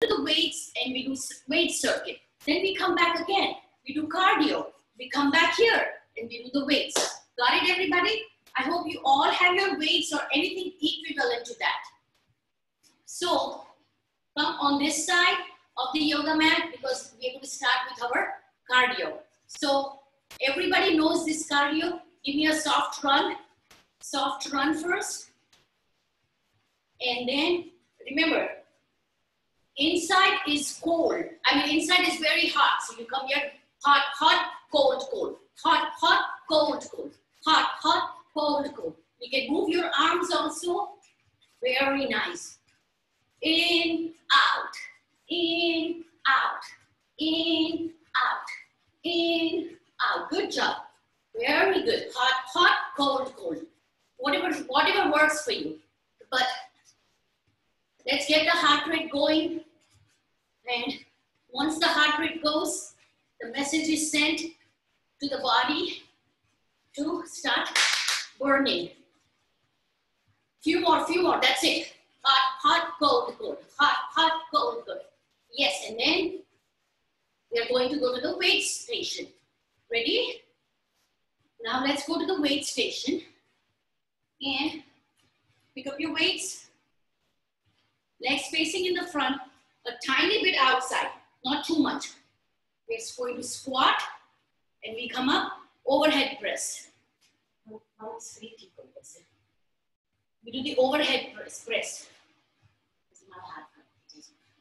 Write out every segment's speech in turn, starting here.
to the weights and we do weight circuit. Then we come back again. We do cardio. We come back here and we do the weights. Got it, everybody? I hope you all have your weights or anything equivalent to that. So, come on this side of the yoga mat because we're going to start with our cardio. So, everybody knows this cardio. Give me a soft run. Soft run first. And then, remember, inside is cold. I mean, inside is very hot. So you come here, hot, hot, cold, cold. Hot, hot, cold, cold. Hot, hot, cold, cold. You can move your arms also. Very nice. In, out, in, out, in, out, in, out. Good job. Very good. Hot, hot, cold, cold. Whatever, whatever works for you. But let's get the heart rate going. And once the heart rate goes, the message is sent to the body to start burning. Few more, few more, that's it. Hot, hot, cold, cold. Hot, hot, cold, cold. Yes, and then we are going to go to the weight station. Ready? Now let's go to the weight station and pick up your weights. Legs facing in the front, a tiny bit outside, not too much. We're going to squat and we come up, overhead press. We do the overhead press. press.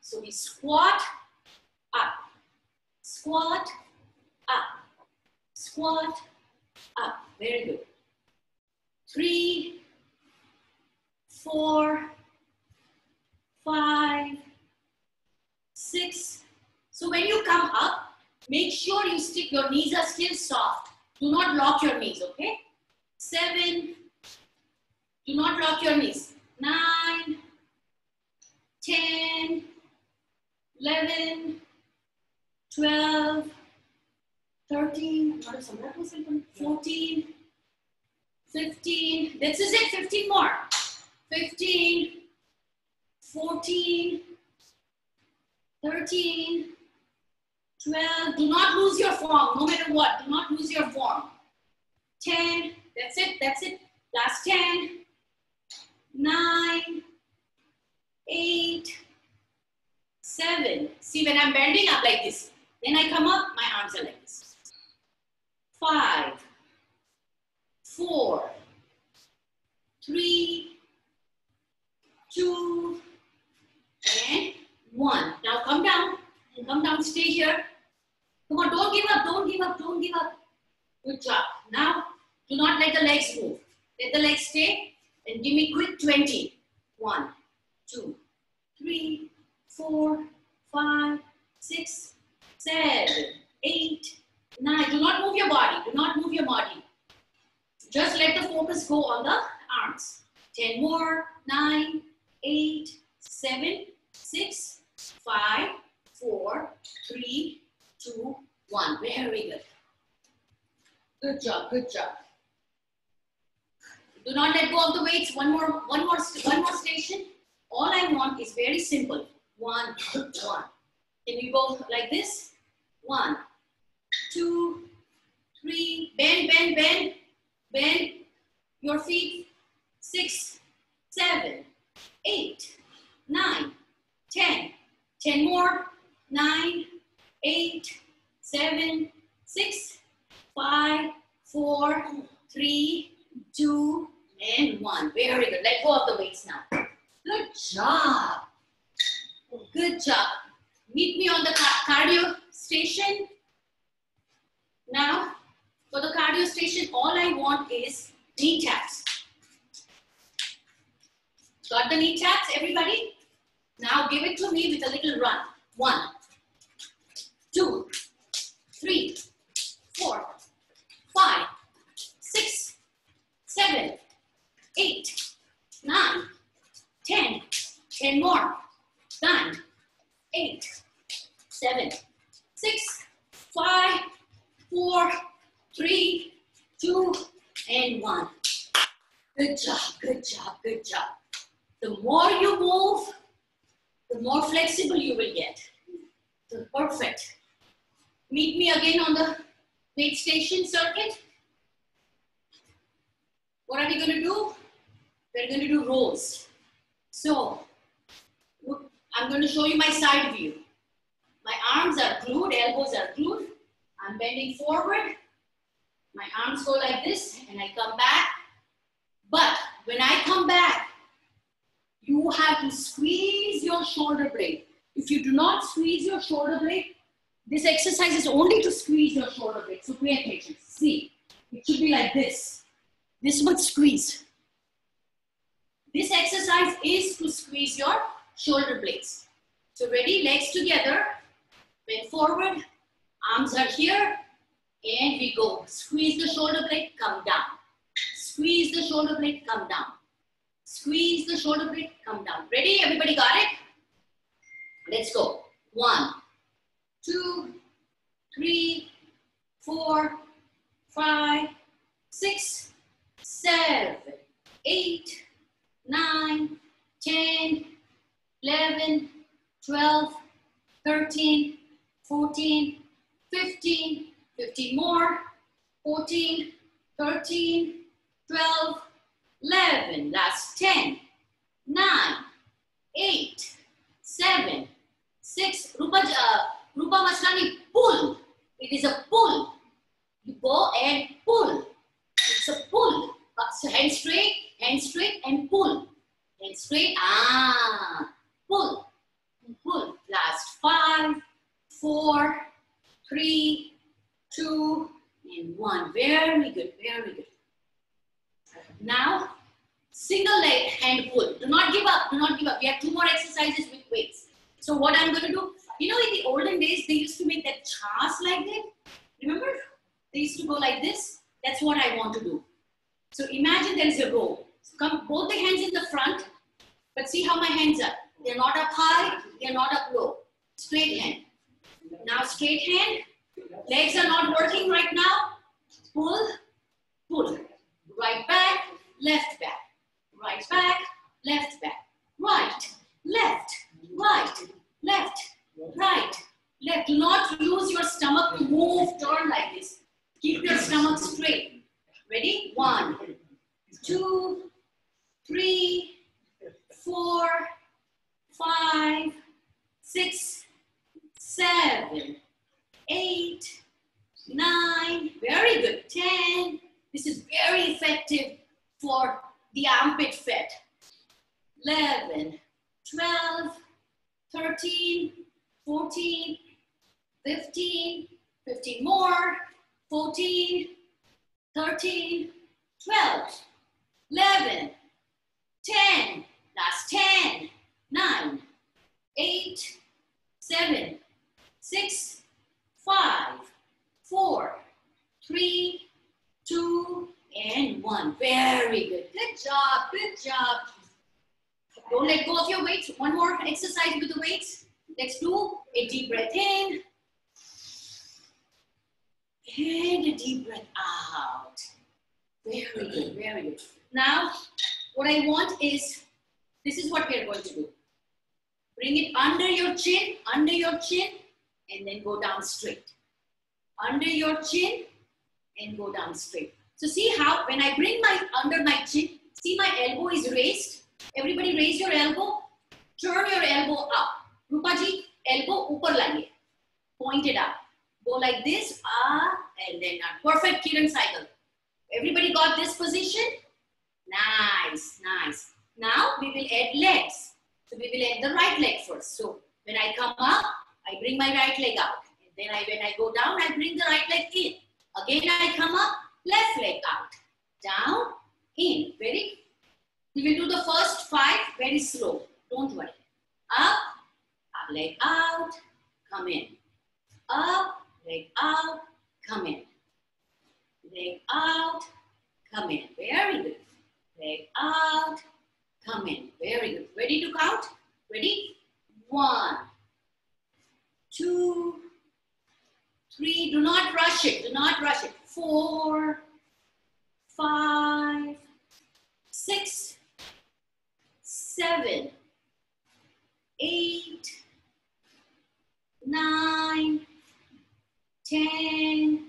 So we squat, up, squat, up, squat, up. Very good. Three, four, five, six. So when you come up, make sure you stick, your knees are still soft. Do not lock your knees, okay? Seven, do not lock your knees. Nine. Ten. Eleven. Twelve. Thirteen. Fourteen. Fifteen. This is it, 15 more. 15, 14, 13, 12. Do not lose your form, no matter what. Do not lose your form. 10. That's it. That's it. Last 10. 9. 8. 7. See, when I'm bending up like this, then I come up, my arms are like this. 5. 4. 3. 2. And 1. Now come down and come down, stay here. Come on, don't give up, don't give up, don't give up. Good job. Now, do not let the legs move. Let the legs stay and give me quick 20. 1, 2, 3, 4, 5, 6, 7, 8, 9. Do not move your body. Do not move your body. Just let the focus go on the arms. 10 more. 9, 8, 7, 6, 5, four, three, two, one. Very good. Good job, good job. Do not let go of the weights. One more, one more, one more station. All I want is very simple. One, one. Can you go like this? One, two, three. Bend, bend, bend, bend your feet. Six, seven, eight, nine, 10 more, nine, eight, seven, six, five, four, three, two, and one. Very good. Let go of the weights now. Good job. Good job. Meet me on the cardio station. Now, for the cardio station, all I want is knee taps. Got the knee taps, everybody? Now give it to me with a little run. One, two, three, four, five, six, seven, eight, nine, ten. Ten more. Nine, eight, seven, six, five, four, three, two, and one. Good job, good job, good job. The more you move, the more flexible you will get. So perfect. Meet me again on the weight station circuit. What are we going to do? We're going to do rows. So, I'm going to show you my side view. My arms are glued, elbows are glued. I'm bending forward. My arms go like this and I come back. But when I come back, have to squeeze your shoulder blade. If you do not squeeze your shoulder blade, this exercise is only to squeeze your shoulder blade. So pay attention. See, it should be like this. This would squeeze. This exercise is to squeeze your shoulder blades. So ready, legs together, bend forward, arms are here, and we go. Squeeze the shoulder blade, come down. Squeeze the shoulder blade, come down. Squeeze the shoulder blade, come down. Ready? Everybody got it? Let's go. One, two, three, four, five, six, seven, eight, nine, ten, eleven, twelve, thirteen, fourteen, fifteen, fifteen more, fourteen, thirteen, twelve. 11, that's 10, 9, 8, 7, 6. Rupa, uh, Rupa Masrani, pull. It is a pull. You go and pull. It's a pull. So hand straight, hand straight and pull. Hand straight, ah, pull, pull. Last five, four, three, two, and one. Very good, very good. Now, single leg hand pull. Do not give up. Do not give up. We have two more exercises with weights. So what I'm going to do, you know, in the olden days, they used to make that chas like that. Remember? They used to go like this. That's what I want to do. So imagine there is a row. So come both the hands in the front, but see how my hands are. They're not up high, they're not up low. Straight hand. Now straight hand. Legs are not working right now. Pull, pull. Right back, left back, right back, left back, right, left, right, left, right, left. Do not use your stomach to move, turn like this. Keep your stomach straight. Ready? One, two, three, four, five, six, seven, eight, nine, very good, ten. This is very effective for the armpit fat. 11, 12, 13, 14, 15, 15 more, 14, 13, 12, 11, 10, last 10, 9, 8, 7, 6, 5, 4, 3, 2, and one. Very good. Good job. Good job. Don't let go of your weights. One more exercise with the weights. Let's do a deep breath in. And a deep breath out. Very good. Very good. Now, what I want is, this is what we're going to do. Bring it under your chin, under your chin, and then go down straight. Under your chin, and go down straight. So see how when I bring my under my chin, see my elbow is raised. Everybody raise your elbow. Turn your elbow up. Rupaji, elbow upar laiye. Point it up. Go like this, ah, and then up. Perfect Kiran cycle. Everybody got this position? Nice, nice. Now we will add legs. So we will add the right leg first. So when I come up, I bring my right leg out. And then I, when I go down, I bring the right leg in. Again, I come up, left leg out, down, in. Very, we will do the first five very slow. Don't worry. Up, up, leg out, come in. Up, leg out, come in. Leg out, come in. Very good. Leg out, come in. Very good. Ready to count? Ready? One, two, three. Do not rush it. Do not rush it four, five, six, seven, eight, nine, 10,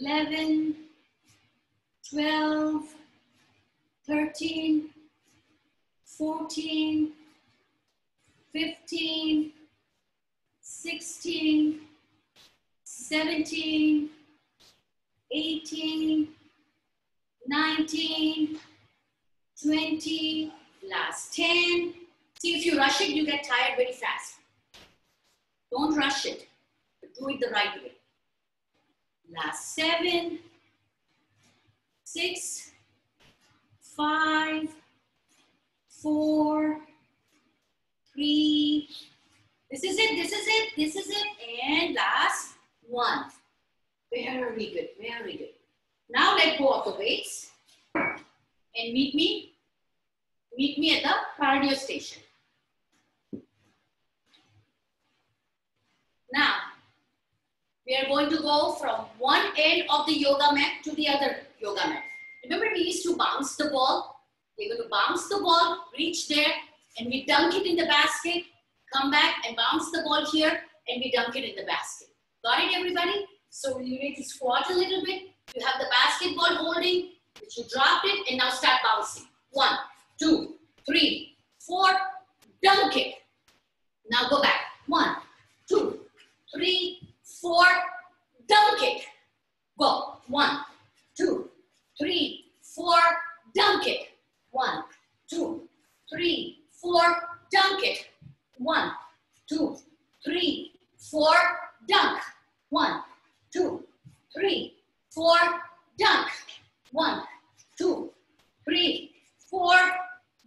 11, 12, 13, 14, 15, 16, 17, 18, 19, 20, last 10. See, if you rush it, you get tired very fast. Don't rush it, do it the right way. Last seven, six, five, four, three. This is it, this is it, this is it. And last one. Very good, very good. Now let go of the weights and meet me, meet me at the cardio station. Now, we are going to go from one end of the yoga mat to the other yoga mat. Remember we used to bounce the ball? We're going to bounce the ball, reach there, and we dunk it in the basket, come back and bounce the ball here, and we dunk it in the basket. Got it, everybody? So you need to squat a little bit. You have the basketball holding, you dropped it, and now start bouncing. One, two, three, four, dunk it. Now go back. One, two, three, four, dunk it. Go. One, two, three, four, dunk it. One, two, three, four, dunk it. One, two, three, four, dunk. One, two, three, four, dunk. One, two, three, four,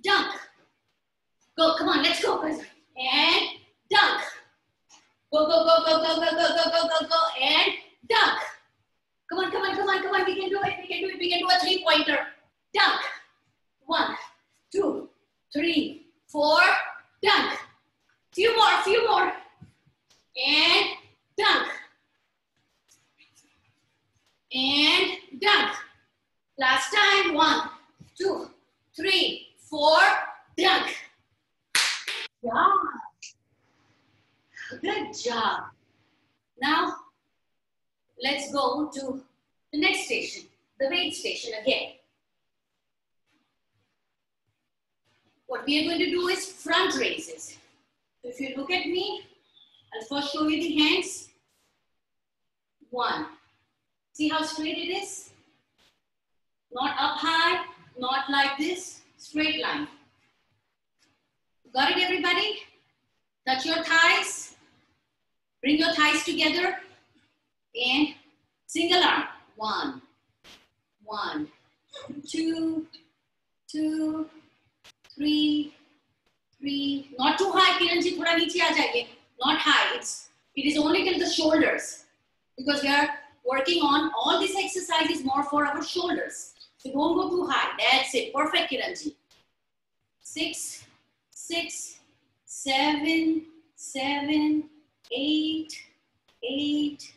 dunk. Go, come on, let's go. And dunk. Go, go, go, go, go, go, go, go, go, go, go, and dunk. Come on, come on, come on, come on. We can do it. We can do it. We can do a three pointer. Dunk. One, two, three, four, dunk. Few more, few more. And dunk. And dunk. Last time. One, two, three, four, dunk. Yeah. Good job. Now, let's go to the next station, the weight station again. What we are going to do is front raises. So if you look at me, I'll first show you the hands one. See how straight it is? Not up high, not like this, straight line. Got it everybody? Touch your thighs, bring your thighs together and single arm. One, one, two, two, three, three. Not too high, Kiranji, thoda niche aa jaiye. Not high, it's, it is only till the shoulders because we are working on all this exercise is more for our shoulders. So don't go too high. That's it. Perfect, Kiranji. Six, six, seven, seven, eight, eight,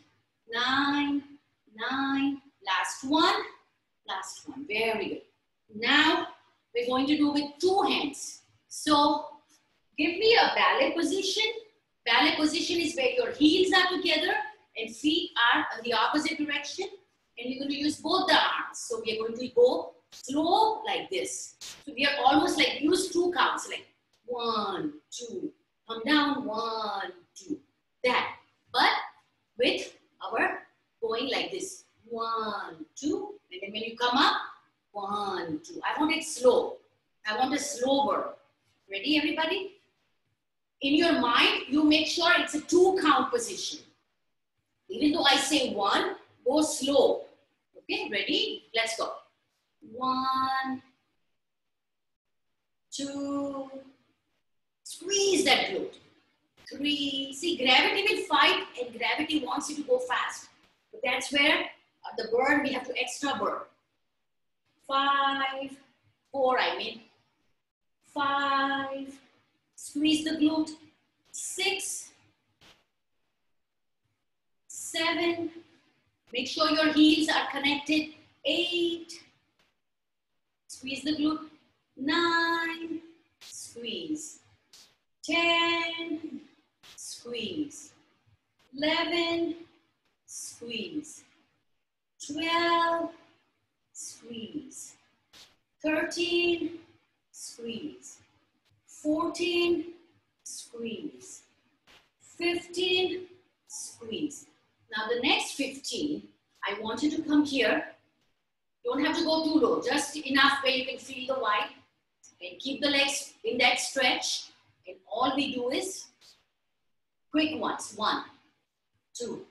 nine, nine. Last one, last one. Very good. Now we're going to do with two hands. So give me a ballet position. Ballet position is where your heels are together and feet are in the opposite direction. And we're going to use both the arms. So we are going to go slow like this. So we are almost like use two counts like one, two, come down, one, two, that. But with our going like this, one, two, and then when you come up, one, two. I want it slow. I want a slow burn. Ready, everybody? In your mind, you make sure it's a two count position. Even though I say one, go slow. Okay, ready? Let's go. One, two, squeeze that glute. Three, see gravity will fight and gravity wants you to go fast. But that's where uh, the burn, we have to extra burn. Five, four I mean. Five, squeeze the glute. Six, seven, make sure your heels are connected. Eight, squeeze the glute. Nine, squeeze. 10, squeeze. 11, squeeze. 12, squeeze. 13, squeeze. 14, squeeze. 15, squeeze. Now the next 15, I want you to come here. Don't have to go too low, just enough where you can feel the wide. And keep the legs in that stretch. And all we do is quick ones. One, two,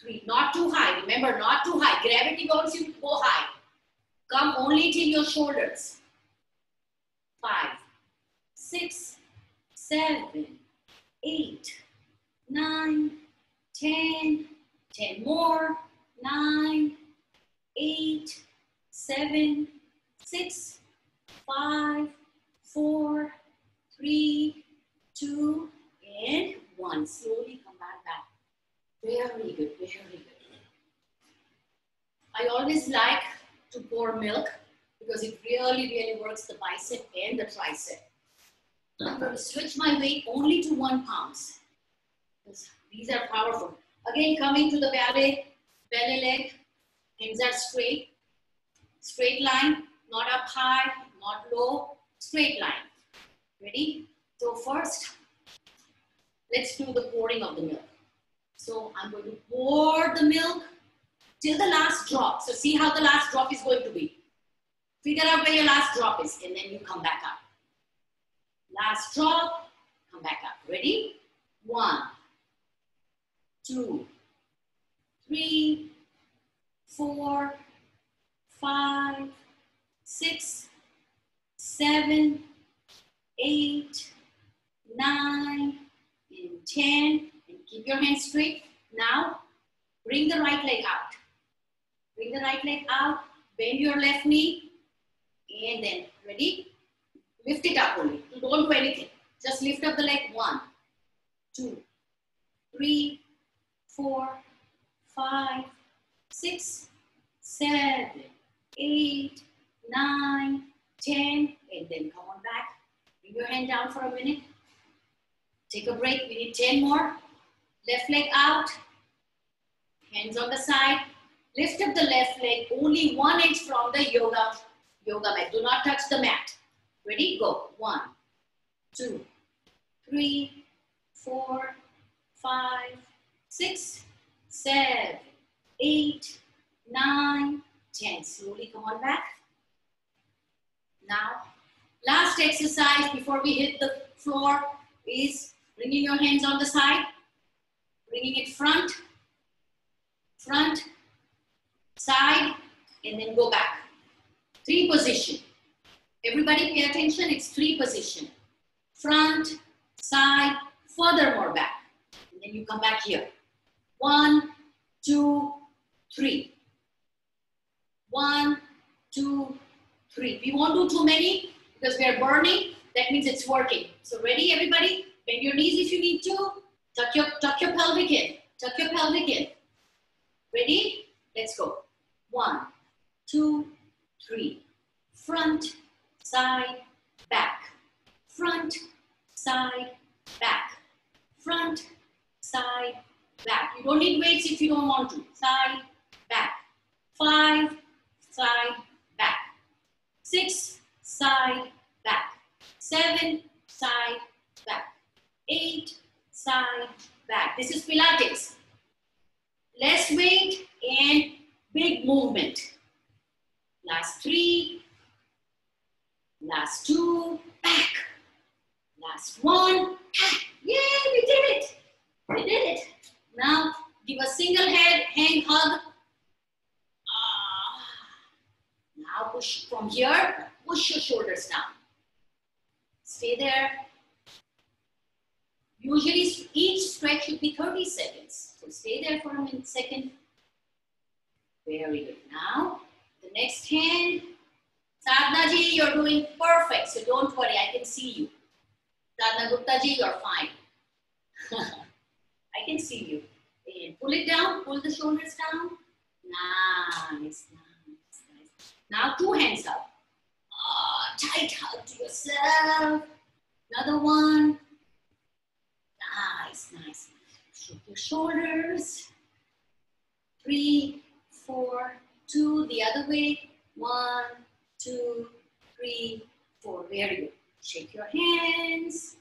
three. Not too high. Remember, not too high. Gravity wants you to go high. Come only till your shoulders. Five, six, seven, eight, nine, ten, ten more, nine, eight, seven, six, five, four, three, two, and one. Slowly come back back. Very good, very good. I always like to pour milk because it really, really works the bicep and the tricep. I'm going to switch my weight only to one pounds. These are powerful. Again, coming to the belly, belly leg, hands are straight, straight line, not up high, not low, straight line. Ready? So first, let's do the pouring of the milk. So I'm going to pour the milk till the last drop. So see how the last drop is going to be. Figure out where your last drop is and then you come back up. Last drop, come back up. Ready? One, two, three, four, five, six, seven, eight, nine, and 10. And keep your hands straight. Now, bring the right leg out. Bring the right leg out. Bend your left knee. And then, ready? Lift it up only. Don't do anything. Just lift up the leg. One, two, three, four, five, six, seven, eight, nine, ten, and then come on back. Bring your hand down for a minute. Take a break. We need 10 more. Left leg out. Hands on the side. Lift up the left leg only one inch from the yoga, yoga mat. Do not touch the mat. Ready? Go. One, two, three, four, five, six, seven, eight, nine, ten. Slowly come on back. Now, last exercise before we hit the floor is bringing your hands on the side, bringing it front, front, side, and then go back. Three position. Everybody pay attention, it's three position. Front, side, further more back. And then you come back here. One, two, three. One, two, three. We won't do too many because we are burning. That means it's working. So ready, everybody? Bend your knees if you need to. Tuck your, tuck your pelvic in. Tuck your pelvic in. Ready? Let's go. One, two, three. Front, side, back. Front, side, back. Front, side, back. You don't need weights if you don't want to. Side, back. Five, side, back. Six, side, back. Seven, side, back. Eight, side, back. This is Pilates. Less weight and big movement. Last three, last two, back. Last one, back. Yay, we did it. We did it. Now, give a single head, hang, hug. Ah. Now push from here, push your shoulders down. Stay there. Usually each stretch should be 30 seconds. So stay there for a minute, second. Very good. Now, the next hand. Sadhna ji, you're doing perfect. So don't worry, I can see you. Sadhna Gupta ji, you're fine. I can see you. Pull it down, pull the shoulders down. Nice, nice, nice. Now two hands up. Oh, tight hug to yourself. Another one. Nice, nice. Stroke your shoulders. Three, four, two, the other way. One, two, three, four. Very good. Shake your hands.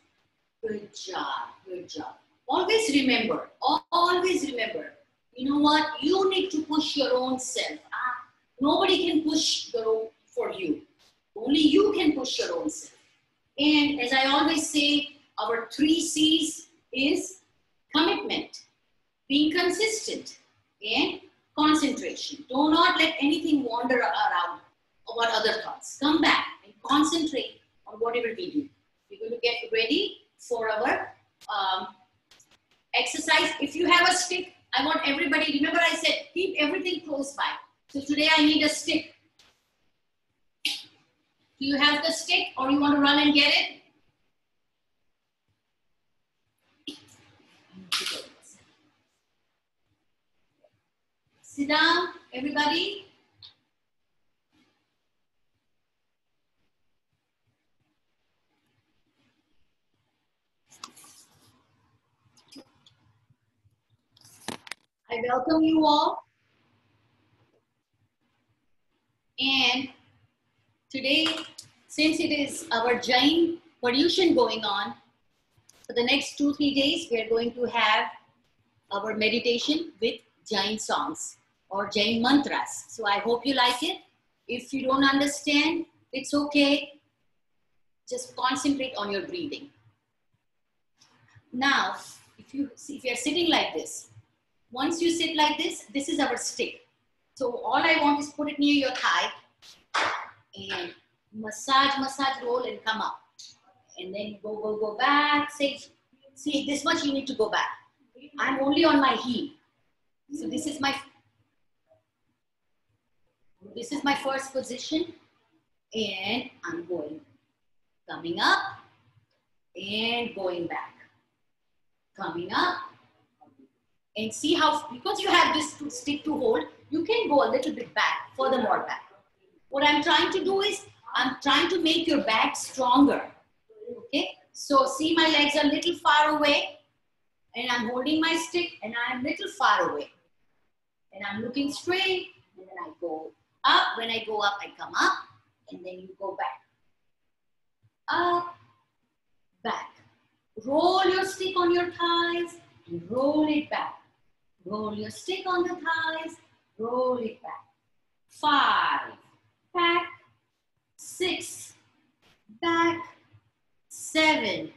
Good job, good job. Always remember, always remember, you know what? You need to push your own self. Ah, nobody can push own for you. Only you can push your own self. And as I always say, our three C's is commitment, being consistent, and concentration. Do not let anything wander around about other thoughts. Come back and concentrate on whatever we do. We're going to get ready for our um, exercise. If you have a stick, I want everybody, remember I said keep everything close by. So today I need a stick. Do you have the stick or you want to run and get it? Sit down, everybody. I welcome you all. And today, since it is our Jain Paryushan going on, for the next two, three days, we are going to have our meditation with Jain songs or Jain mantras. So I hope you like it. If you don't understand, it's okay. Just concentrate on your breathing. Now, if you if you're sitting like this, once you sit like this, this is our stick. So all I want is put it near your thigh and massage, massage, roll and come up. And then go, go, go back. Say, see, this much you need to go back. I'm only on my heel. So this is my, this is my first position. And I'm going, coming up and going back. Coming up and see how, because you have this to stick to hold, you can go a little bit back, furthermore back. What I'm trying to do is, I'm trying to make your back stronger. Okay, so see my legs are a little far away and I'm holding my stick and I'm a little far away. And I'm looking straight and then I go up. When I go up, I come up and then you go back. Up, back. Roll your stick on your thighs and roll it back. Roll your stick on the thighs, roll it back. Five, back, six, back, seven,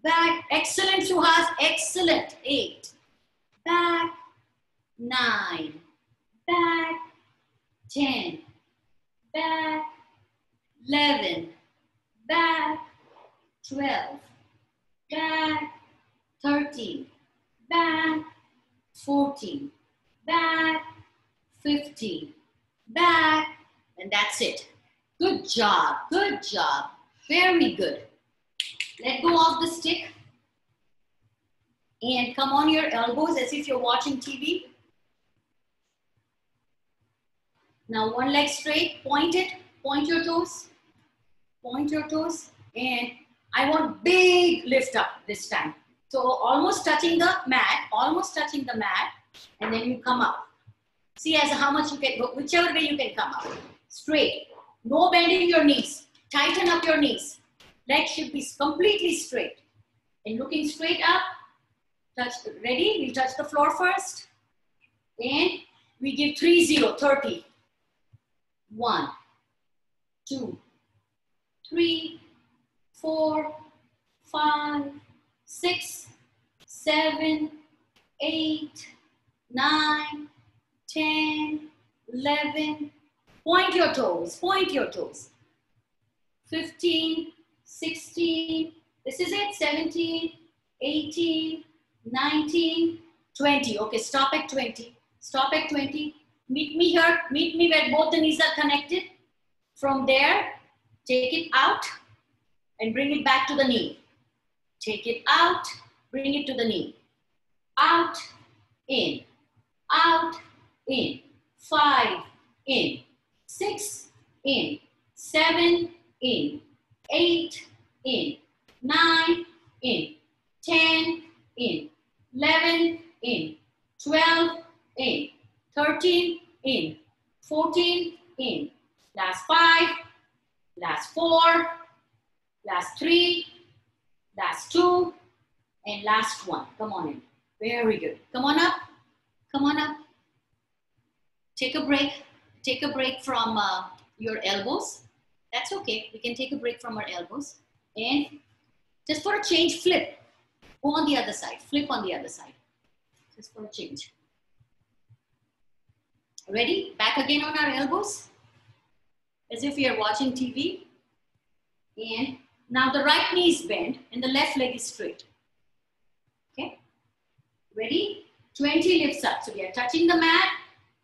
back. Excellent, Suhas, excellent. Eight, back, nine, back, ten, back, eleven, back, twelve, back, thirteen, back, 14, back, 15, back, and that's it. Good job, good job, very good. Let go of the stick and come on your elbows as if you're watching TV. Now one leg straight, point it, point your toes, point your toes, and I want big lift up this time. So almost touching the mat, almost touching the mat, and then you come up. See as how much you can go, whichever way you can come up. Straight. No bending your knees. Tighten up your knees. Legs should be completely straight. And looking straight up, touch, ready? We touch the floor first. And we give 3 0, three zero, 30. One, two, three, four, five, six, seven, eight, nine, ten, eleven. Point your toes, point your toes. 15, 16, this is it, 17, 18, 19, 20. Okay, stop at 20. Stop at 20. Meet me here, meet me where both the knees are connected. From there, take it out and bring it back to the knee. Take it out, bring it to the knee. Out, in, out, in. Five, in. Six, in. Seven, in. Eight, in. Nine, in. Ten, in. 11, in. 12, in. 13, in. 14, in. Last five, last four, last three, last two, and last one. Come on in. Very good. Come on up. Come on up. Take a break. Take a break from uh, your elbows. That's okay. We can take a break from our elbows. And just for a change, flip. Go on the other side. Flip on the other side. Just for a change. Ready? Back again on our elbows. As if we are watching TV. And now the right knee is bent and the left leg is straight. Okay? Ready? 20 lifts up. So we are touching the mat.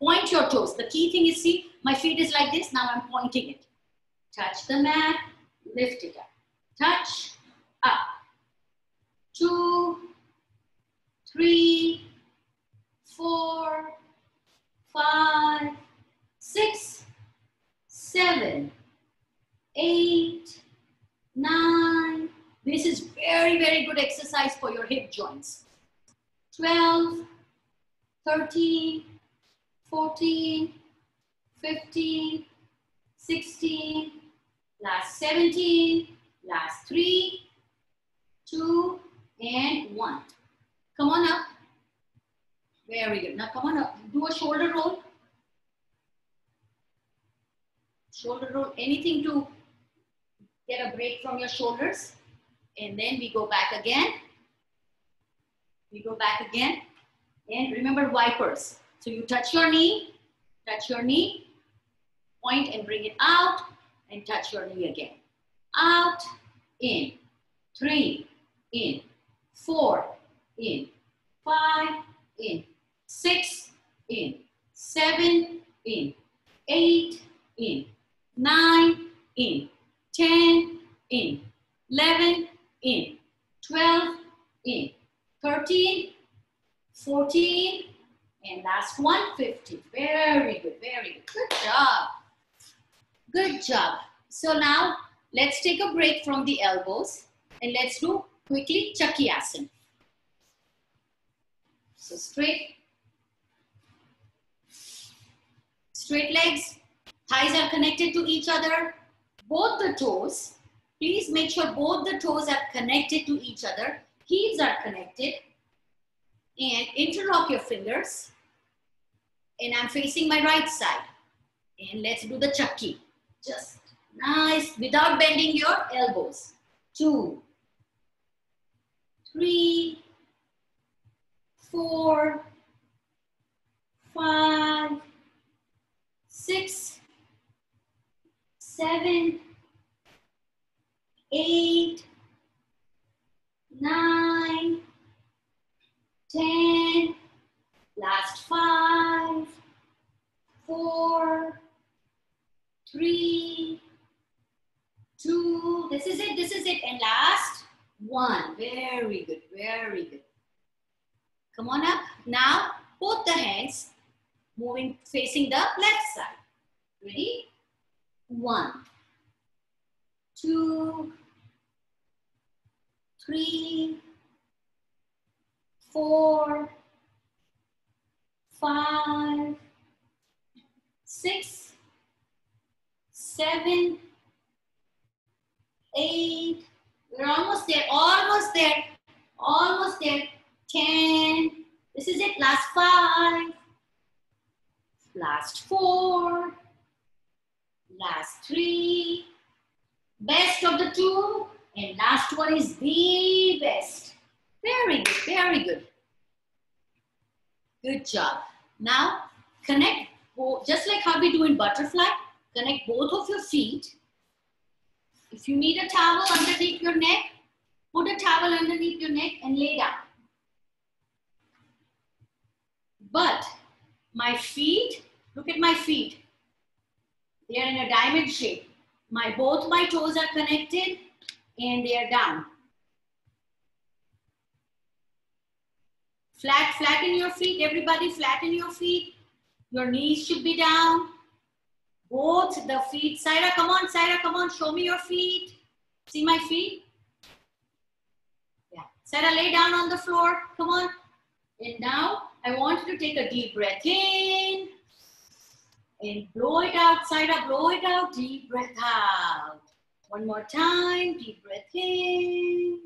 Point your toes. The key thing is see, my feet is like this. Now I'm pointing it. Touch the mat. Lift it up. Touch. Up. Two. Three. Four. Five. Six. Seven. Eight. Nine. This is very, very good exercise for your hip joints. 12, 13, 14, 15, 16, last 17, last 3, 2, and 1. Come on up. Very good. Now come on up. Do a shoulder roll. Shoulder roll. Anything to get a break from your shoulders. And then we go back again. We go back again. And remember wipers. So you touch your knee, touch your knee, point and bring it out, and touch your knee again. Out, in, three, in, four, in, five, in, six, in, seven, in, eight, in, nine, in, 10, in, 11, in, 12, in, 13, 14, and last one, 50. Very good, very good. Good job. Good job. So now let's take a break from the elbows and let's do quickly Chakrasana. So straight, straight legs, thighs are connected to each other. Both the toes, please make sure both the toes are connected to each other. Heels are connected and interlock your fingers. And I'm facing my right side. And let's do the chakki. Just nice, without bending your elbows. Two, three, four, five, six, seven, eight, nine, ten, last five, four, three, two, this is it, this is it, and last one. Very good, very good. Come on up. Now, both the hands moving, facing the left side. Ready? One, two, three, four, five, six, seven, eight. We're almost there, almost there, almost there. Ten. This is it, last five, last four, last three, best of the two, and last one is the best. Very good, very good. Good job. Now, connect, just like how we do in butterfly, connect both of your feet. If you need a towel underneath your neck, put a towel underneath your neck and lay down. But my feet, look at my feet. They are in a diamond shape. My, both my toes are connected and they are down. Flat, flatten your feet. Everybody flatten your feet. Your knees should be down. Both the feet. Saira, come on, Saira, come on. Show me your feet. See my feet? Yeah. Sarah, lay down on the floor. Come on. And now I want you to take a deep breath in and blow it out. Sarah, blow it out. Deep breath out. One more time. Deep breath in.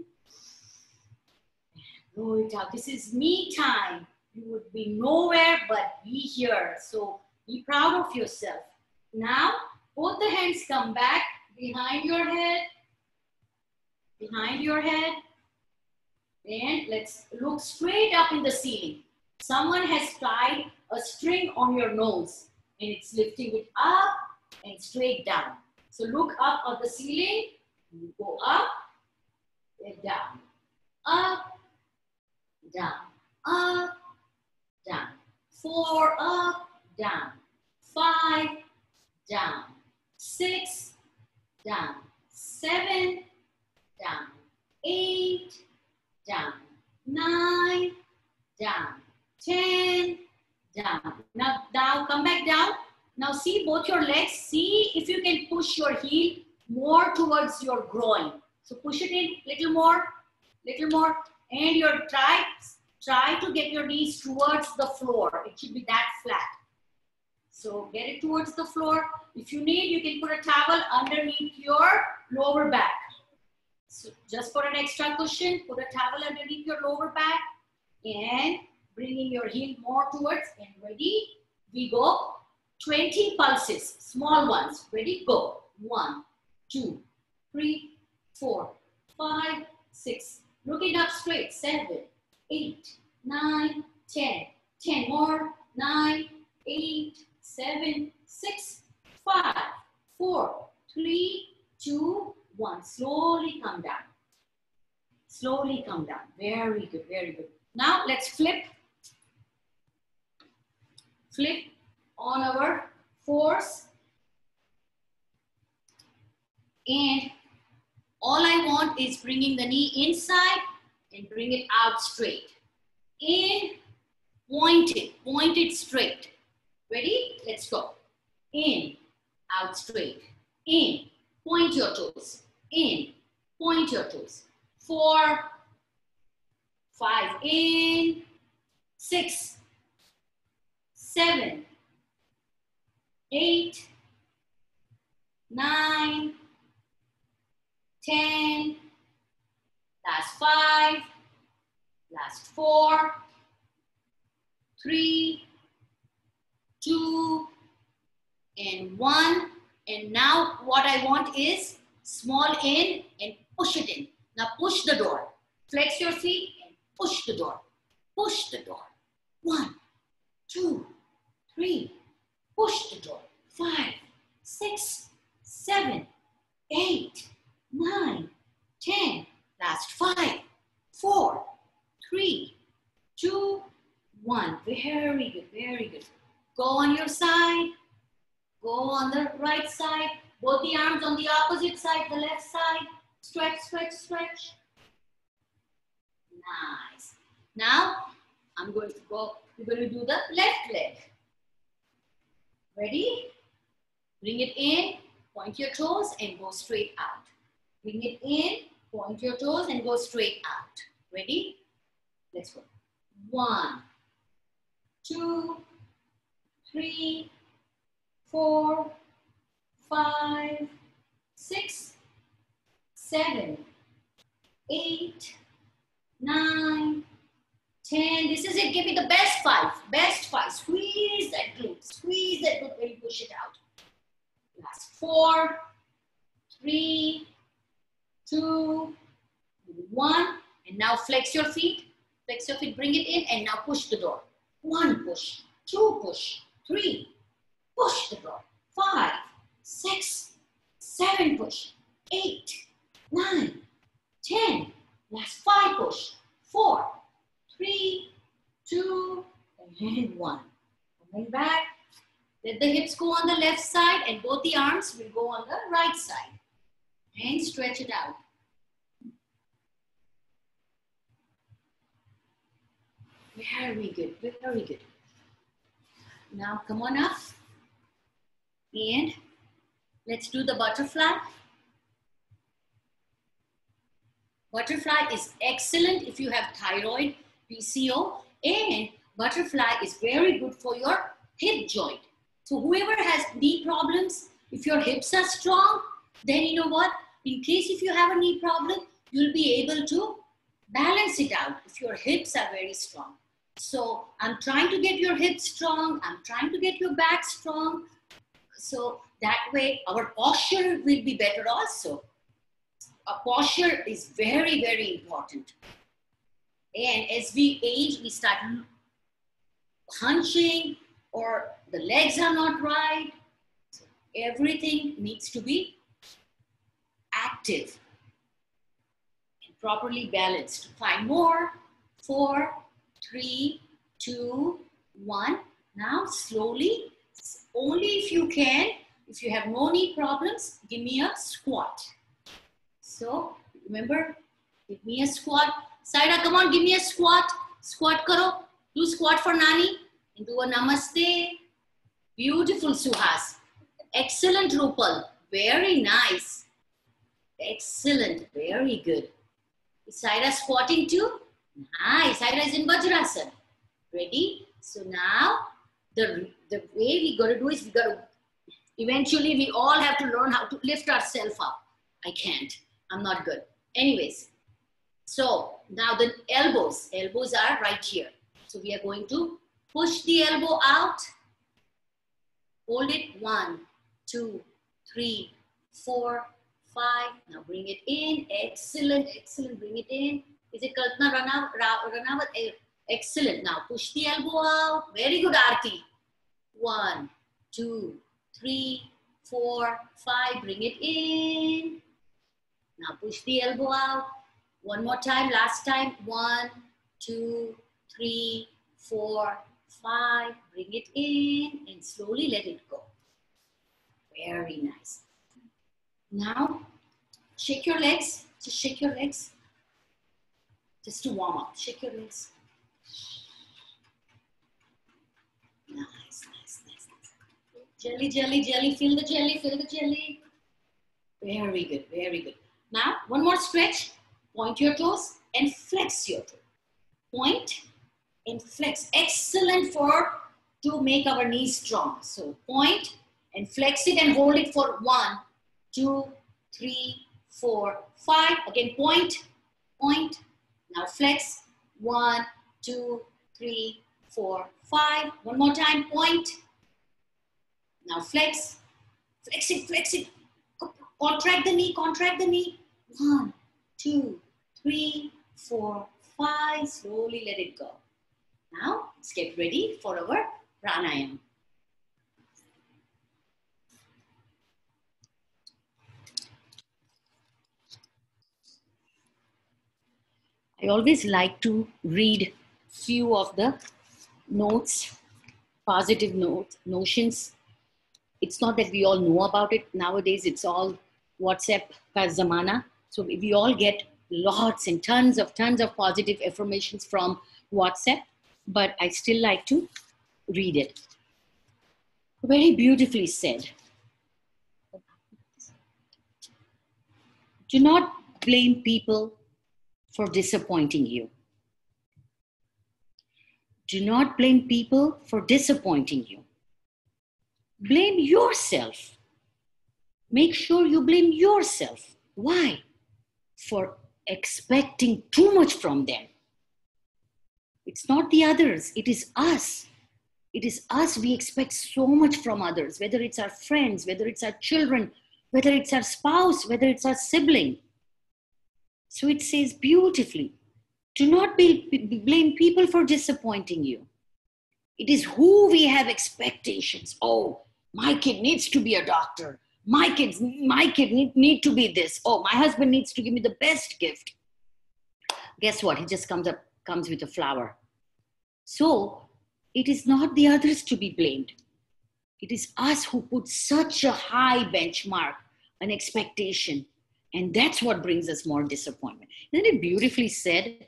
Blow it out. This is me time. You would be nowhere but be here. So be proud of yourself. Now, both the hands come back behind your head. Behind your head. And let's look straight up in the ceiling. Someone has tied a string on your nose and it's lifting it up and straight down. So look up at the ceiling, you go up and down, up, down, up, down, four, up, down, five, down, six, down, seven, down, eight, down, nine, down, 10, down. Now, now come back down. Now see both your legs. See if you can push your heel more towards your groin. So push it in little more, little more. And your try, try to get your knees towards the floor. It should be that flat. So get it towards the floor. If you need, you can put a towel underneath your lower back. So just for an extra cushion, put a towel underneath your lower back and bringing your heel more towards and ready. We go 20 pulses, small ones. Ready? Go. One, two, three, four, five, six. Looking up straight. Seven, eight, nine, ten. Ten more. Nine, eight, seven, six, five, four, three, two, one. Slowly come down. Slowly come down. Very good, very good. Now let's flip. Flip on our force. And all I want is bringing the knee inside and bring it out straight. In, point it, point it straight. Ready? Let's go. In, out straight. In, point your toes. In, point your toes. Four, five, in, six, seven, eight, nine, ten, last five, last four, three, two, and one. And now what I want is small in and push it in. Now push the door. Flex your feet and push the door. Push the door. One, two, three. Push the door. Five, six, seven, eight, nine, ten. Last five, four, three, two, one. Very good, very good. Go on your side. Go on the right side. Both the arms on the opposite side, the left side. Stretch, stretch, stretch. Nice. Now, I'm going to go, we're going to do the left leg. Ready? Bring it in, point your toes and go straight out. Bring it in, point your toes and go straight out. Ready? Let's go. One, two, three, four, five, six, seven, eight, nine, ten. This is it. Give me the best five. Best five. Squeeze that glute. Squeeze that glute when you push it out. Last four, three, two, one. And now flex your feet. Flex your feet. Bring it in and now push the door. One push, two push, three, push the door. Five, six, seven push, eight, nine, ten. Last five push, four, three, two, and one. Coming back. Let the hips go on the left side and both the arms will go on the right side. And stretch it out. Very good, very good. Now come on up. And let's do the butterfly. Butterfly is excellent if you have thyroid, PCO, and butterfly is very good for your hip joint. So whoever has knee problems, if your hips are strong, then you know what? In case if you have a knee problem, you'll be able to balance it out if your hips are very strong. So I'm trying to get your hips strong. I'm trying to get your back strong. So that way our posture will be better also. A posture is very, very important. And as we age, we start hunching or the legs are not right. So everything needs to be active and properly balanced. Five more, four, three, two, one. Now slowly, only if you can, if you have no knee problems, give me a squat. So remember, give me a squat. Saida, come on, give me a squat. Squat karo. Do squat for Nani. And do a namaste. Beautiful Suhas. Excellent Rupal. Very nice. Excellent. Very good. Is Saira squatting too? Nice. Saira is in Vajrasana. Ready? So now the, the way we got to do is we got to, eventually we all have to learn how to lift ourselves up. I can't. I'm not good. Anyways, so now the elbows. Elbows are right here. So we are going to push the elbow out. Hold it. One, two, three, four, five. Now bring it in. Excellent, excellent. Bring it in. Is it Kalpana Ranawat? Eh, excellent. Now push the elbow out. Very good, Aarti. One, two, three, four, five. Bring it in. Now push the elbow out. One more time, last time. One, two, three, four, five. Bring it in and slowly let it go. Very nice. Now, shake your legs. Just shake your legs. Just to warm up. Shake your legs. Nice, nice, nice, nice. Jelly, jelly, jelly. Feel the jelly, feel the jelly. Very good, very good. Now, one more stretch. Point your toes and flex your toe. Point and flex. Excellent for to make our knees strong. So point and flex it and hold it for one, two, three, four, five. Again, point, point. Now flex. One, two, three, four, five. One more time, point. Now flex. Flex it, flex it. Contract the knee, contract the knee. One, two, three, four, five. Slowly let it go. Now let's get ready for our pranayama. I always like to read few of the notes, positive notes, notions. It's not that we all know about it. Nowadays, it's all WhatsApp ka zamana. So we all get lots and tons of tons of positive affirmations from WhatsApp, but I still like to read it. Very beautifully said. Do not blame people for disappointing you. Do not blame people for disappointing you. Blame yourself. Make sure you blame yourself. Why? For expecting too much from them. It's not the others, it is us. It is us. We expect so much from others, whether it's our friends, whether it's our children, whether it's our spouse, whether it's our sibling. So it says beautifully do not be, blame people for disappointing you. It is who we have expectations. Oh, my kid needs to be a doctor. My kids, my kid need, need to be this. Oh, my husband needs to give me the best gift. Guess what? He just comes up, comes with a flower. So it is not the others to be blamed. It is us who put such a high benchmark, an expectation, and that's what brings us more disappointment. Isn't it beautifully said?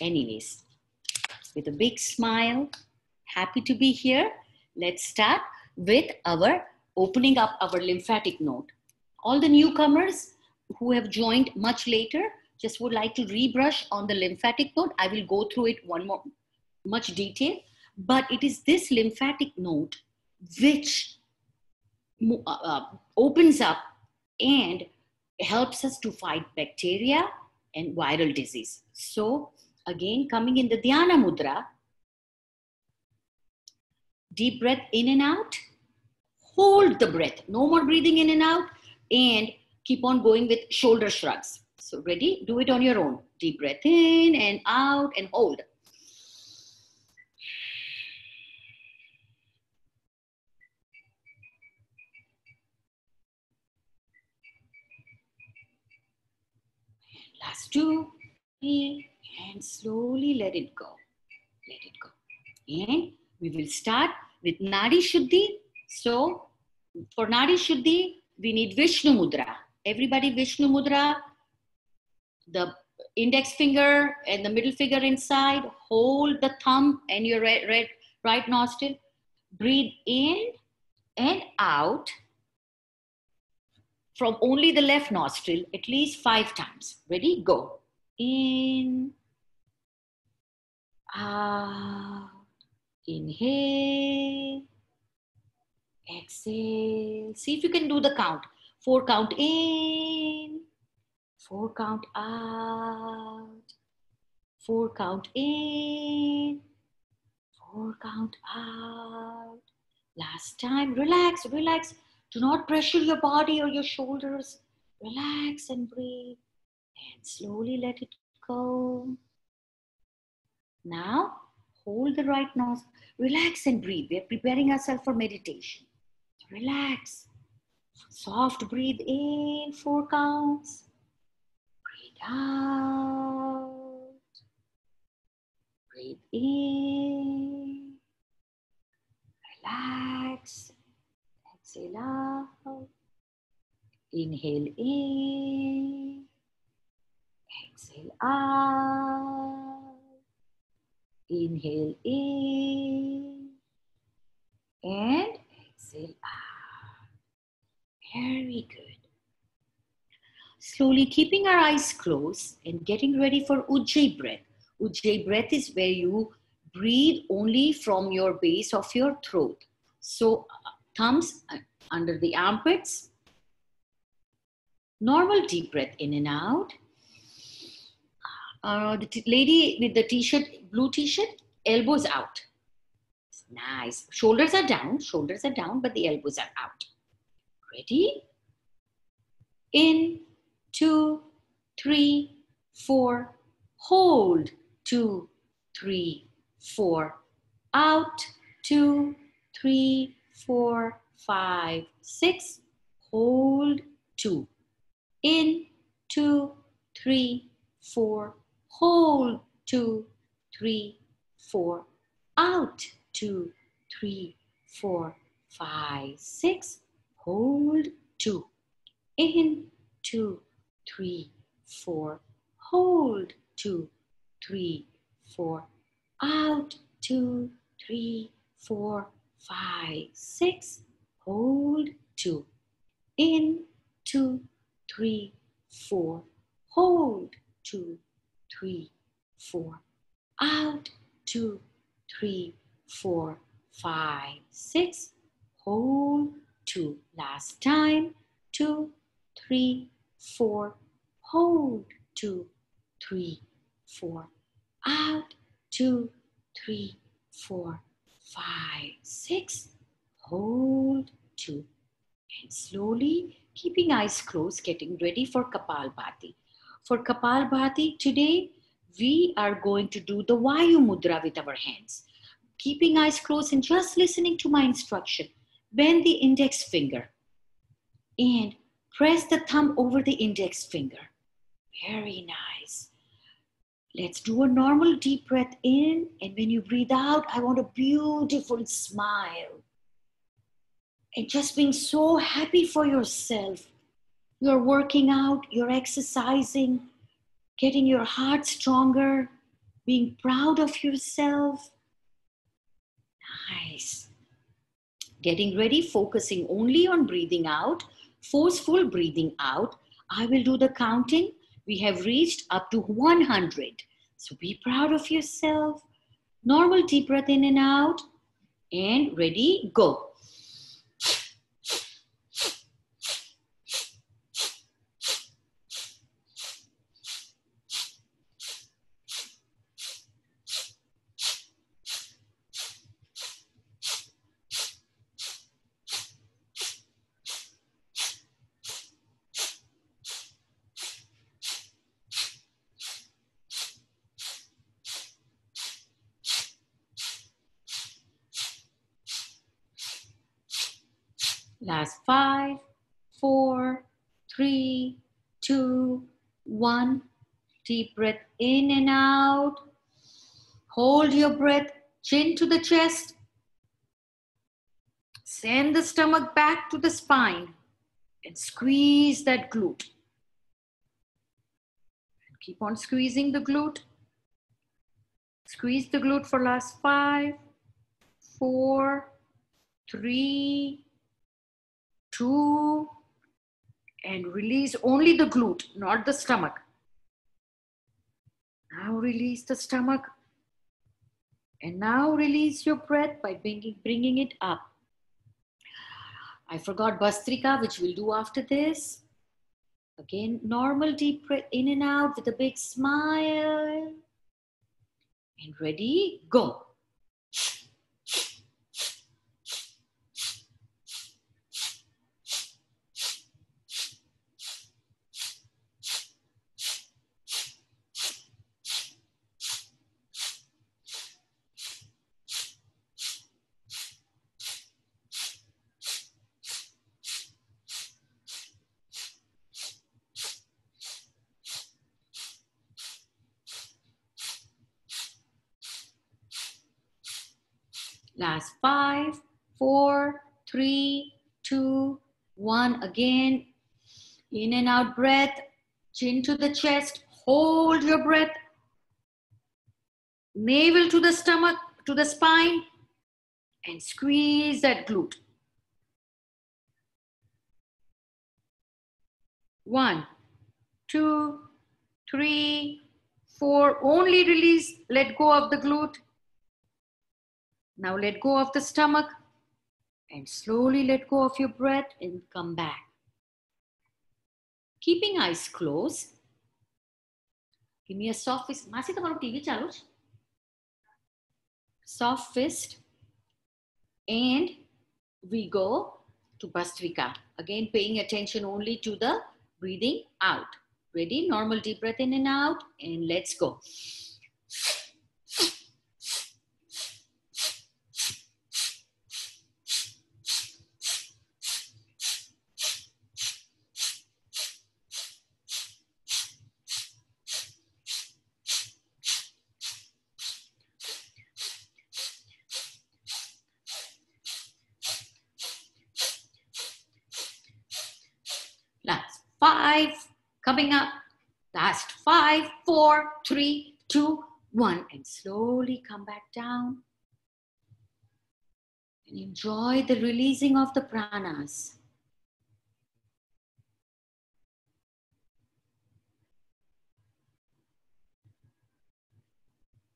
Anyways, with a big smile, happy to be here. Let's start with our opening up our lymphatic node. All the newcomers who have joined much later, just would like to rebrush on the lymphatic node. I will go through it one more, much detail, but it is this lymphatic node which uh, uh, opens up and helps us to fight bacteria and viral disease. So again, coming in the Dhyana Mudra, deep breath in and out, hold the breath, no more breathing in and out, and keep on going with shoulder shrugs. So ready? Do it on your own. Deep breath in and out and hold. Last two, and slowly let it go. Let it go. And we will start with Nadi Shuddhi. So for Nadi Shuddhi, we need Vishnu Mudra. Everybody Vishnu Mudra. The index finger and the middle finger inside. Hold the thumb and your red, red, right nostril. Breathe in and out from only the left nostril at least five times. Ready? Go. In, out, inhale, exhale. See if you can do the count. Four count in, four count out, four count in, four count out. Last time, relax, relax. Do not pressure your body or your shoulders. Relax and breathe and slowly let it go. Now, hold the right nose. Relax and breathe. We are preparing ourselves for meditation. Relax. Soft breathe in, four counts. Breathe out. Breathe in. Relax. Exhale out. Inhale in. Exhale out. Inhale in. And exhale out. Very good. Slowly keeping our eyes closed and getting ready for Ujjayi breath. Ujjayi breath is where you breathe only from your base of your throat. So thumbs under the armpits. Normal deep breath in and out. Uh, the lady with the t-shirt, blue t-shirt, elbows out. Nice. Shoulders are down, shoulders are down, but the elbows are out. Ready? In, two, three, four. Hold, two, three, four. Out, two, three, four, five, six. Hold two. In, two, three, four. Hold two, three, four. Out two, three, four, five, six. Hold two. In, two, three, four. Hold two, three, four. Out two, three, four, five, six, hold two, in, two, three, four, hold two, three, four, out, two, three, four, five, six, hold two, last time, two, three, four, hold two, three, four, out, two, three, four, five, six, hold two. And slowly, keeping eyes closed, getting ready for Kapalbhati. For Kapalbhati, today we are going to do the Vayu Mudra with our hands. Keeping eyes closed and just listening to my instruction. Bend the index finger and press the thumb over the index finger. Very nice. Let's do a normal deep breath in, and when you breathe out, I want a beautiful smile. And just being so happy for yourself. You're working out, you're exercising, getting your heart stronger, being proud of yourself. Nice. Getting ready, focusing only on breathing out, forceful breathing out. I will do the counting We have reached up to 100. So be proud of yourself. Normal deep breath in and out. And ready, go. Last five, four, three, two, one. Deep breath in and out. Hold your breath, chin to the chest. Send the stomach back to the spine and squeeze that glute. Keep on squeezing the glute. Squeeze the glute for last five, four, three, two, and release only the glute, not the stomach. Now release the stomach. And now release your breath by bringing, bringing it up. I forgot Bastrika, which we'll do after this. Again, normal deep breath in and out with a big smile. And ready, go. Last five, four, three, two, one. Again, in and out breath, chin to the chest, hold your breath, navel to the stomach, to the spine, and squeeze that glute. One, two, three, four. Only release, let go of the glute. Now let go of the stomach and slowly let go of your breath and come back keeping eyes closed. Give me a soft fist. Masi, tomorrow TV chalu. Soft fist. And we go to Bastrika Again, paying attention only to the breathing out. Ready? Normal deep breath in and out. And let's go. Four, three, two, one. And slowly come back down. And enjoy the releasing of the pranas.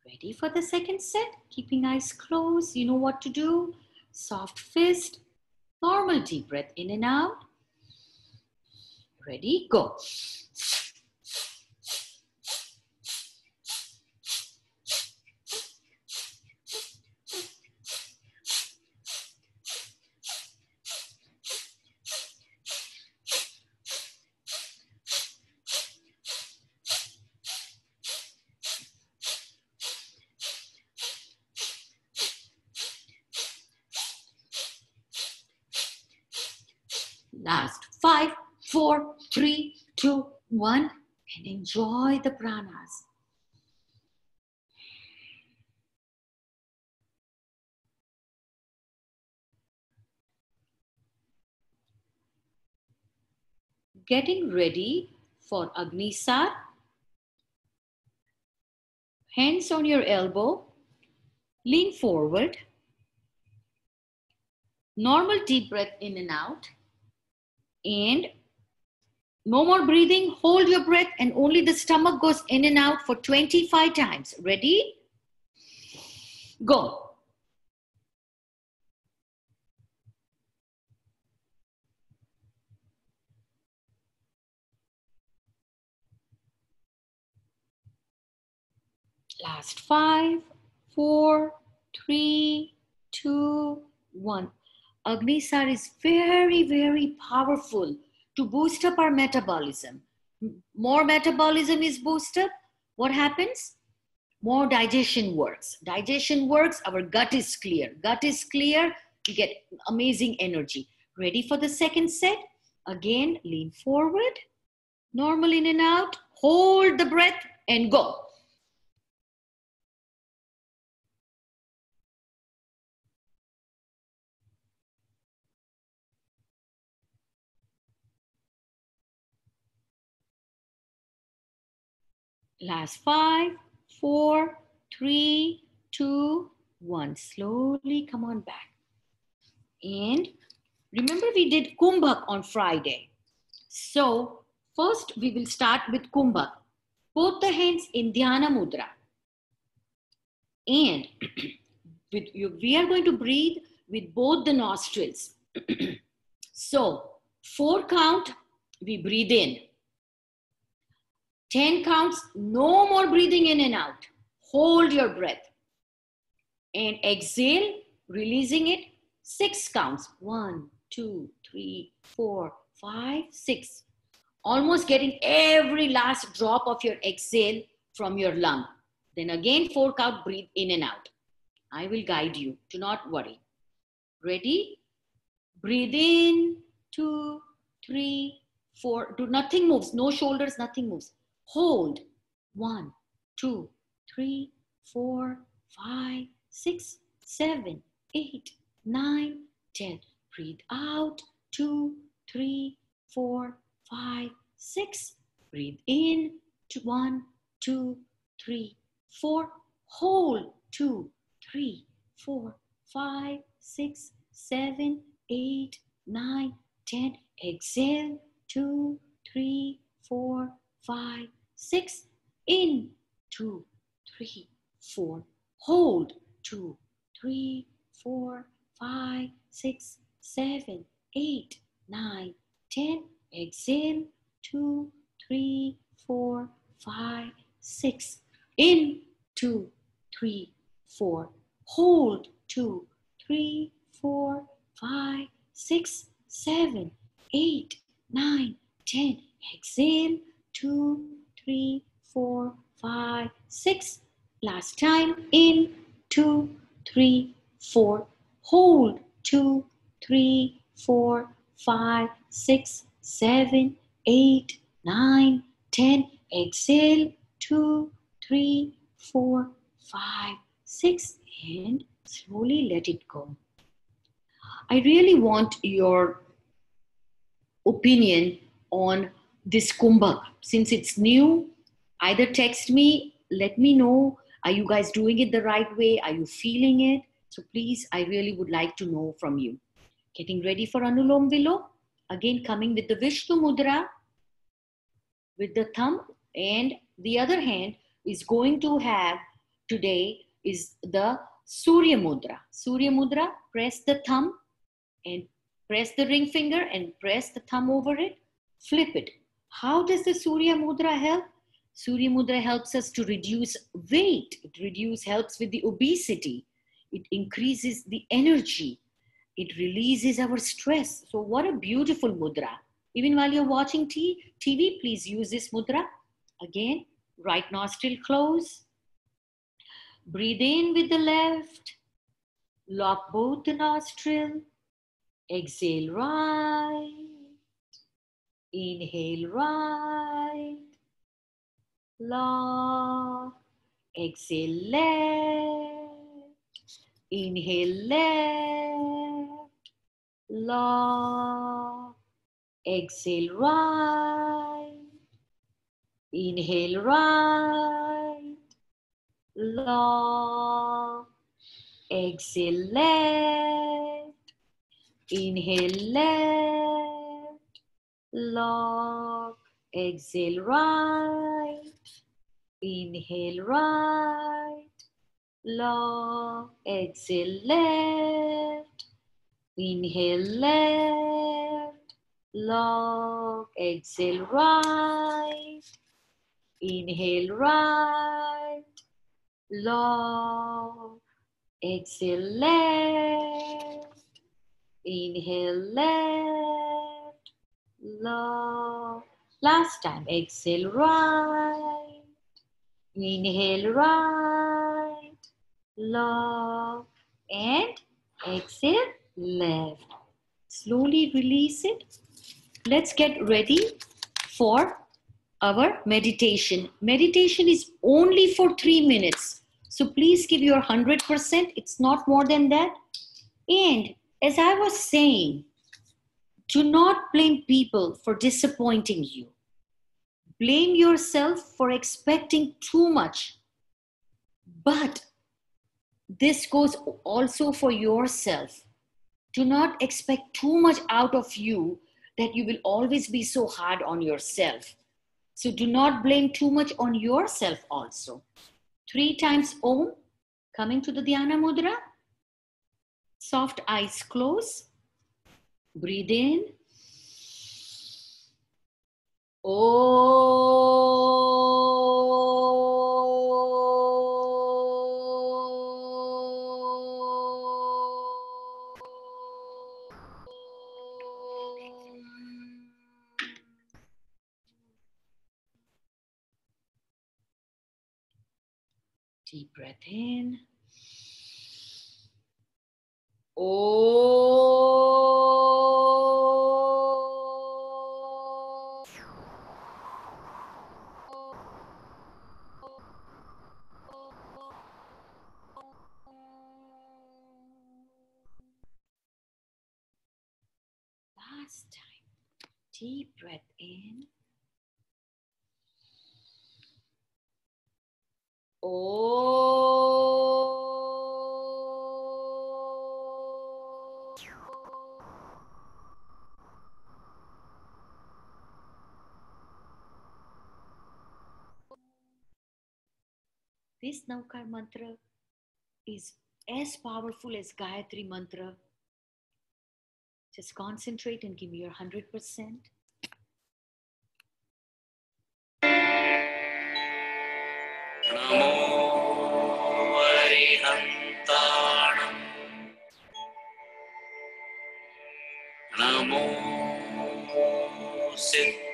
Ready for the second set? Keeping eyes closed. You know what to do. Soft fist. Normal deep breath in and out. Ready? Go. The pranas. Getting ready for Agnisar. Hands on your elbow. Lean forward. Normal deep breath in and out. And No more breathing. Hold your breath, and only the stomach goes in and out for 25 times. Ready? Go. Last five, four, three, two, one. Agnisar is very, very powerful to boost up our metabolism. More metabolism is boosted. What happens? More digestion works. Digestion works, our gut is clear. Gut is clear, you get amazing energy. Ready for the second set? Again, lean forward, normal in and out, hold the breath and go. Last five, four, three, two, one. Slowly come on back. And remember we did Kumbhak on Friday. So first we will start with Kumbhak. Both the hands in Dhyana Mudra. And with you, we are going to breathe with both the nostrils. so four count, we breathe in. 10 counts, no more breathing in and out. Hold your breath. And exhale, releasing it. Six counts. One, two, three, four, five, six. Almost getting every last drop of your exhale from your lung. Then again, four count, breathe in and out. I will guide you. Do not worry. Ready? Breathe in, two, three, four. Do nothing moves. No shoulders, nothing moves. Hold. One, two, three, four, five, six, seven, eight, nine, ten. Breathe out. Two, three, four, five, six. Breathe in. One, two, three, four. Hold. Two, three, four, five, six, seven, eight, nine, ten. Exhale. Two, three, four, five, six, in, two, three, four, hold, two, three, four, five, six, seven, eight, nine, ten, exhale, two, three, four, five, six, in, two, three, four, hold, two, three, four, five, six, seven, eight, nine, ten, exhale, two, three, four, five, six. Last time in, two, three, four. Hold, two, three, four, five, six, seven, eight, nine, ten. Exhale, two, three, four, five, six, and slowly let it go. I really want your opinion on this Kumbhak. Since it's new, either text me, let me know. Are you guys doing it the right way? Are you feeling it? So please, I really would like to know from you. Getting ready for Anulom Vilom. Again, coming with the Vishnu Mudra with the thumb, and the other hand is going to have today is the Surya Mudra. Surya Mudra, press the thumb and press the ring finger and press the thumb over it, flip it how does the Surya Mudra help? Surya Mudra helps us to reduce weight. It reduce, helps with the obesity. It increases the energy. It releases our stress. So what a beautiful mudra. Even while you're watching TV, please use this mudra. Again, right nostril close. Breathe in with the left. Lock both the nostril. Exhale right. Inhale right, lock, exhale left, inhale left, lock, exhale right, inhale right, lock, exhale left, inhale left, long. Exhale right. Inhale right. Long. Exhale left. Inhale left. Long. Exhale right. Inhale right. Long. Exhale left. Inhale left. Long. Last time. Exhale right. Inhale right. Long. And exhale left. Slowly release it. Let's get ready for our meditation. Meditation is only for three minutes. So please give your 100%. It's not more than that. And as I was saying, do not blame people for disappointing you. Blame yourself for expecting too much. But this goes also for yourself. Do not expect too much out of you that you will always be so hard on yourself. So do not blame too much on yourself also. Three times Om, coming to the Dhyana Mudra. Soft eyes close. Breathe in. Oh. Deep breath in. Oh. Deep breath in. Oh. This Navkar mantra is as powerful as Gayatri mantra. Just concentrate and give me your 100%. Namo Namo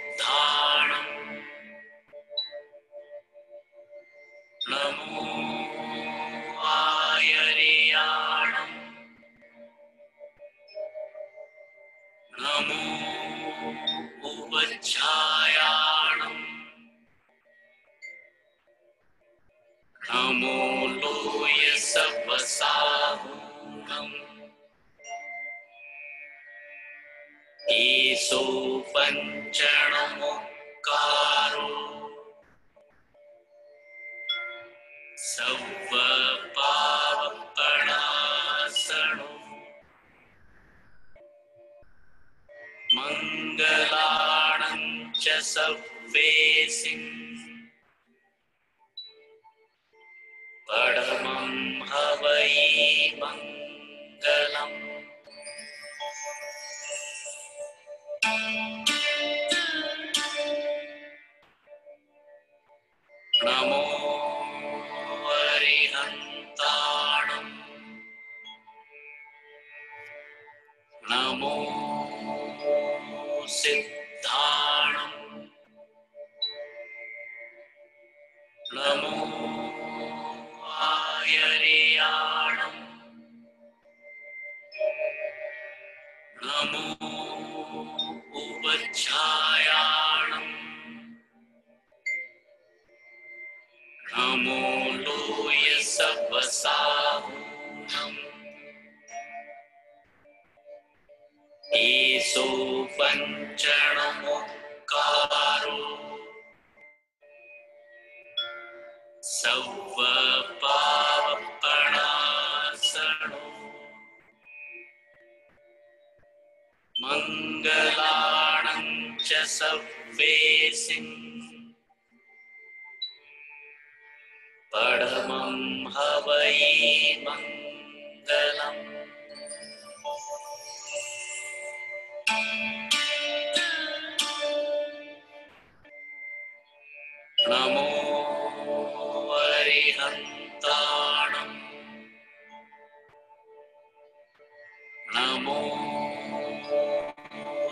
मङ्गलाणं च सव्वेसिम् परमं हवै मङ्गलम्। नमो अरिहन्ताणम् नमो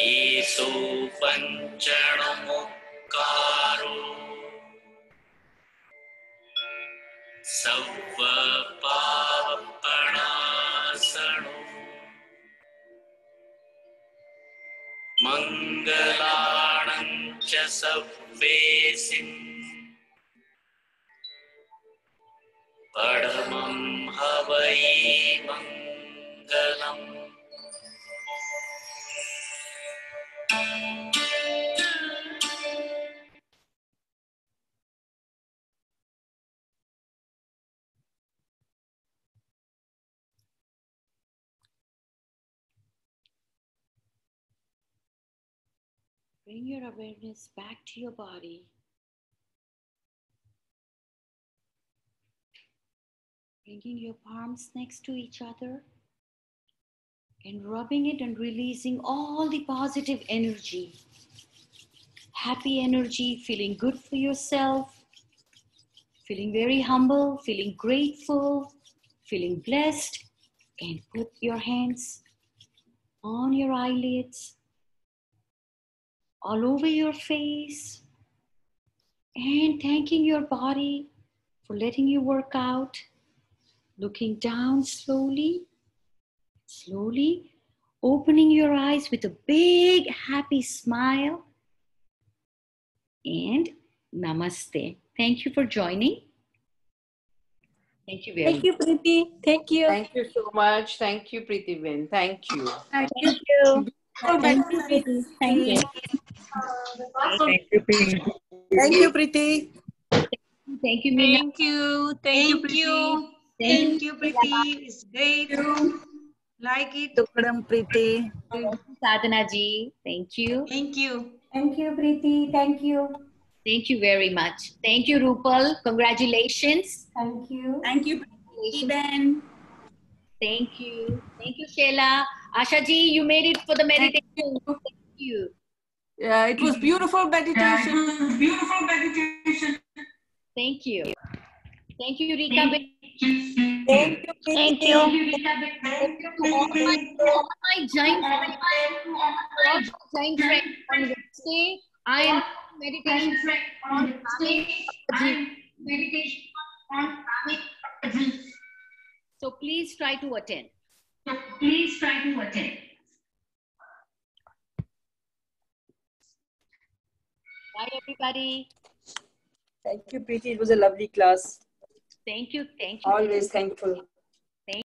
ईसो पञ्चणमुक्कारो सव्वपापणासणो मङ्गलाणं च सव्वेसिम् परमं हवै मङ्गलम् Bring your awareness back to your body. Bringing your palms next to each other and rubbing it and releasing all the positive energy. Happy energy, feeling good for yourself, feeling very humble, feeling grateful, feeling blessed. And put your hands on your eyelids all over your face and thanking your body for letting you work out. Looking down slowly, slowly, opening your eyes with a big happy smile. And namaste. Thank you for joining. Thank you very much. Thank you, Priti. Thank you. Thank you so much. Thank you, Priti Ben. Thank you. Thank you. Thank you, Priti. Thank you. Thank you, Priti. Thank you, Priti. Thank you, Meena. Thank you. Thank you, Priti. Thank you, Priti. It's great. Like it. Tukadam, Priti. Sadhana ji. Thank you. Thank you. Thank you, Priti. Thank you. Thank you very much. Thank you, Rupal. Congratulations. Thank you. Thank you, Priti Ben. Thank you. Thank you, Sheila. Asha ji, you made it for the meditation. Thank you. Yeah, it was beautiful meditation. Beautiful meditation. Thank you. Thank you, Rika. Thank you, Thank you. Thank you To all my, to all my giant friends, all my giant friends on Wednesday, I am meditation on meditation on So please try to attend. Please try to attend. Bye, everybody. Thank you, Priti. It was a lovely class. Thank you. Thank you. Always thankful.